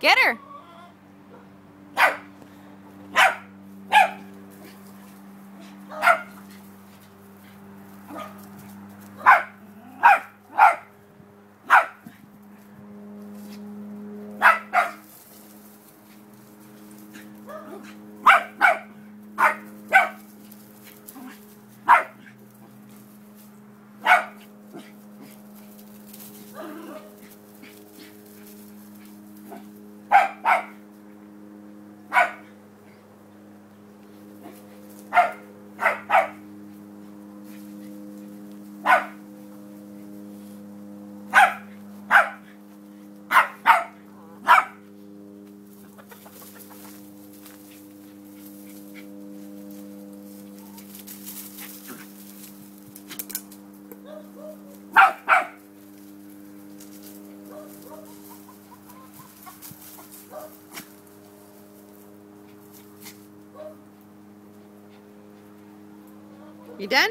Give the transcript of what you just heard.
Get her. You done?